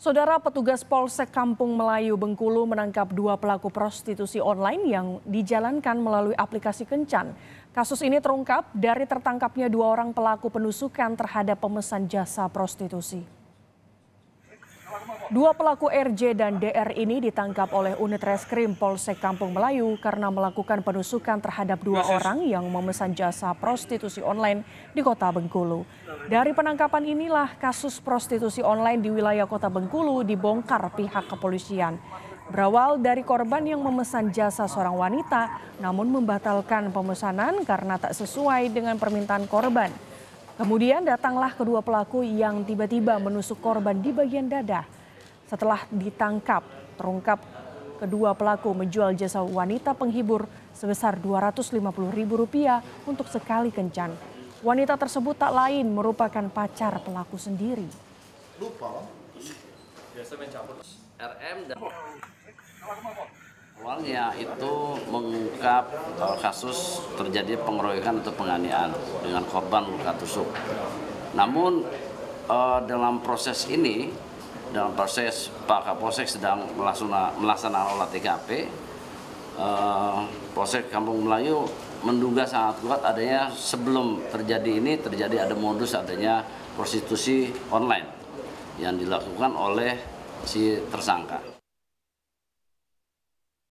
Saudara petugas Polsek Kampung Melayu Bengkulu menangkap dua pelaku prostitusi online yang dijalankan melalui aplikasi Kencan. Kasus ini terungkap dari tertangkapnya dua orang pelaku penusukan terhadap pemesan jasa prostitusi. Dua pelaku RJ dan DR ini ditangkap oleh unit reskrim Polsek Kampung Melayu karena melakukan penusukan terhadap dua orang yang memesan jasa prostitusi online di kota Bengkulu. Dari penangkapan inilah kasus prostitusi online di wilayah kota Bengkulu dibongkar pihak kepolisian. Berawal dari korban yang memesan jasa seorang wanita namun membatalkan pemesanan karena tak sesuai dengan permintaan korban. Kemudian datanglah kedua pelaku yang tiba-tiba menusuk korban di bagian dada. Setelah ditangkap, terungkap kedua pelaku menjual jasa wanita penghibur sebesar Rp250.000 untuk sekali kencan. Wanita tersebut tak lain merupakan pacar pelaku sendiri. RM dan awalnya itu mengungkap kasus terjadi pengeroyokan atau penganiayaan dengan korban luka tusuk. Namun eh, dalam proses ini dalam proses Pak Kapolsek sedang melaksanakan olah TKP, eh, Polsek Kampung Melayu menduga sangat kuat adanya sebelum terjadi ini terjadi ada modus adanya prostitusi online yang dilakukan oleh si tersangka.